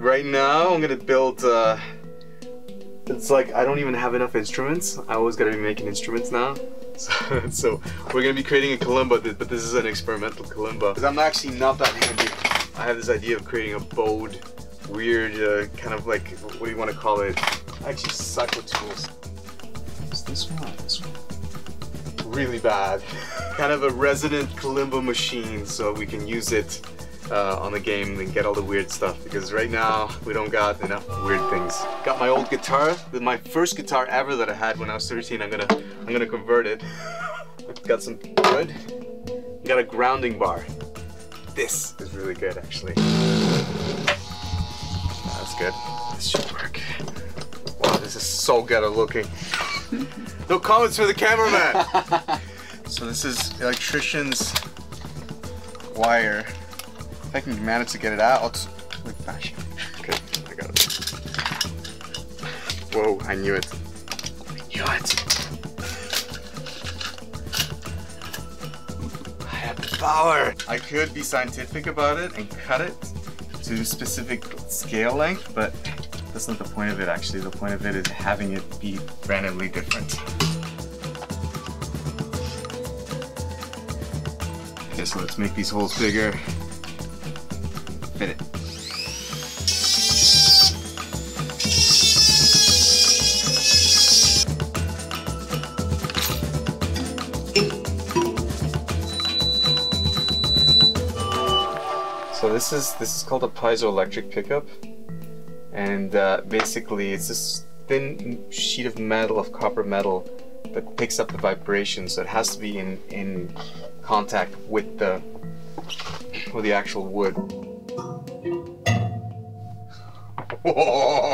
right now I'm gonna build. Uh, it's like I don't even have enough instruments. I always gotta be making instruments now. So, so we're gonna be creating a kalimba, but this is an experimental kalimba. Because I'm actually not that handy. I have this idea of creating a bowed, weird, uh, kind of like, what do you want to call it? I actually suck with tools. Is this one? This one? Really bad. kind of a resident kalimba machine so we can use it uh, on the game and get all the weird stuff because right now we don't got enough weird things. Got my old guitar, my first guitar ever that I had when I was 13. I'm gonna I'm gonna convert it. got some wood. Got a grounding bar. This is really good actually. That's good. This should work. Wow, this is so ghetto looking. no comments for the cameraman. so this is electrician's wire. If I can manage to get it out, like fashion. Okay, I got it. Whoa, I knew it. I knew it. I have the power. I could be scientific about it and cut it to specific scale length, but that's not the point of it actually. The point of it is having it be randomly different. Okay, so let's make these holes bigger it. So this is this is called a piezoelectric pickup, and uh, basically it's this thin sheet of metal of copper metal that picks up the vibration. So it has to be in in contact with the with the actual wood. Whoa.